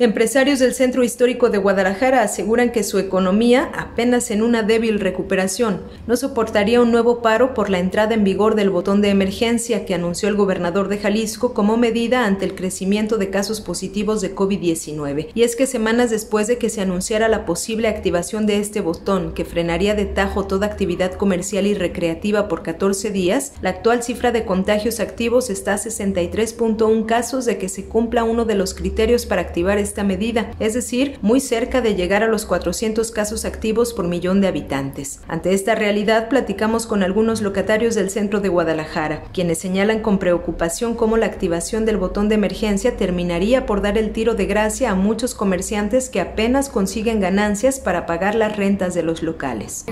Empresarios del centro histórico de Guadalajara aseguran que su economía, apenas en una débil recuperación, no soportaría un nuevo paro por la entrada en vigor del botón de emergencia que anunció el gobernador de Jalisco como medida ante el crecimiento de casos positivos de COVID-19. Y es que semanas después de que se anunciara la posible activación de este botón, que frenaría de tajo toda actividad comercial y recreativa por 14 días, la actual cifra de contagios activos está a 63.1 casos de que se cumpla uno de los criterios para activar este esta medida, es decir, muy cerca de llegar a los 400 casos activos por millón de habitantes. Ante esta realidad, platicamos con algunos locatarios del centro de Guadalajara, quienes señalan con preocupación cómo la activación del botón de emergencia terminaría por dar el tiro de gracia a muchos comerciantes que apenas consiguen ganancias para pagar las rentas de los locales.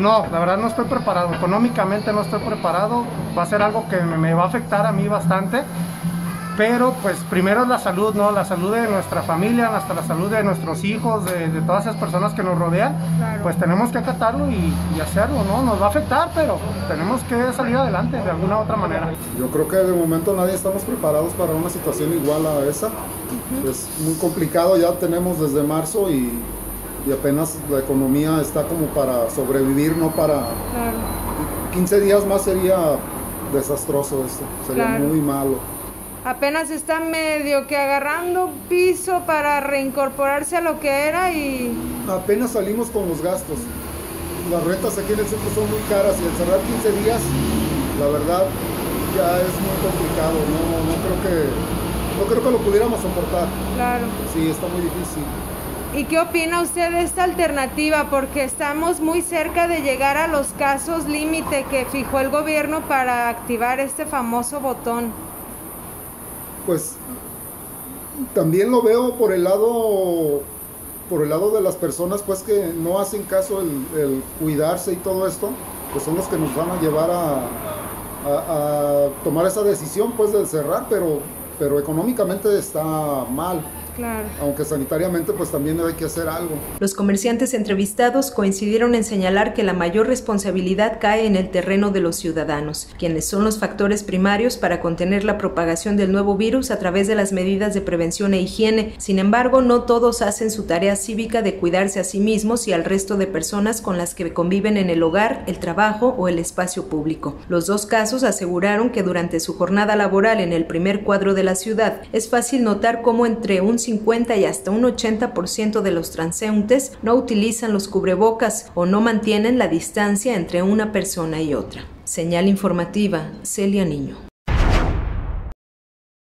No, la verdad no estoy preparado, económicamente no estoy preparado, va a ser algo que me va a afectar a mí bastante pero pues primero la salud, ¿no? La salud de nuestra familia, hasta la salud de nuestros hijos, de, todas esas personas que nos rodean, pues tenemos que acatarlo y, hacerlo, ¿no? Nos va a afectar, pero tenemos que salir adelante de alguna u otra manera. Yo creo que de momento nadie estamos preparados para una situación igual a esa. Es muy complicado, ya tenemos desde marzo y, apenas la economía está como para sobrevivir, no para... 15 días más sería desastroso esto, sería muy malo apenas está medio que agarrando piso para reincorporarse a lo que era y... Apenas salimos con los gastos. Las rentas aquí en el centro son muy caras y encerrar 15 días, la verdad, ya es muy complicado. No, no creo que no creo que lo pudiéramos soportar. Claro. Sí, está muy difícil. ¿Y qué opina usted de esta alternativa? Porque estamos muy cerca de llegar a los casos límite que fijó el gobierno para activar este famoso botón pues también lo veo por el lado por el lado de las personas pues que no hacen caso el, cuidarse y todo esto pues son los que nos van a llevar a, a, tomar esa decisión pues de cerrar pero pero económicamente está mal aunque sanitariamente pues también hay que hacer algo. Los comerciantes entrevistados coincidieron en señalar que la mayor responsabilidad cae en el terreno de los ciudadanos, quienes son los factores primarios para contener la propagación del nuevo virus a través de las medidas de prevención e higiene. Sin embargo, no todos hacen su tarea cívica de cuidarse a sí mismos y al resto de personas con las que conviven en el hogar, el trabajo o el espacio público. Los dos casos aseguraron que durante su jornada laboral en el primer cuadro de la ciudad es fácil notar cómo entre un 50 y hasta un 80% de los transeúntes no utilizan los cubrebocas o no mantienen la distancia entre una persona y otra. Señal informativa, Celia Niño.